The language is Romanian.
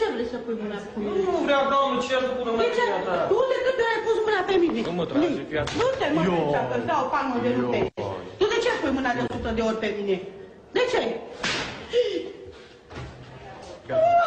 ce vrei să pui mâna pe mine? Nu vreau, doamnă, ce să pună mâna pe ta? Tu de câte ori ai pus mâna pe mine? Nu mă trage, fii atent. Nu te mă trage, că îți dau palmă de nu te. Tu de ce pui mâna de 100 de ori pe mine? De ce? Gata.